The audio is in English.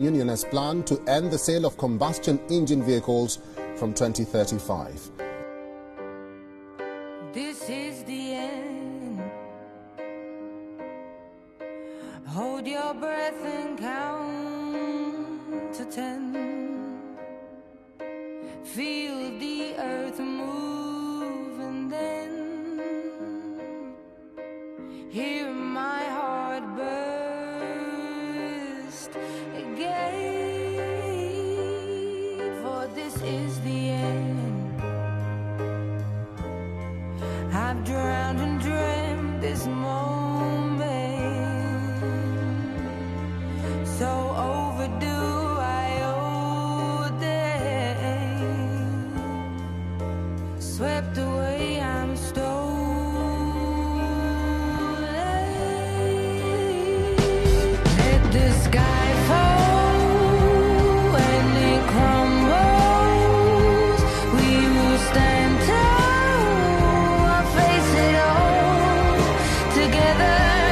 Union has planned to end the sale of combustion engine vehicles from 2035. This is the end. Hold your breath and count to ten. Feel the earth move and then hear I've drowned and dreamed this moment. So overdue I owe them Swept away I'm stolen. The sky together.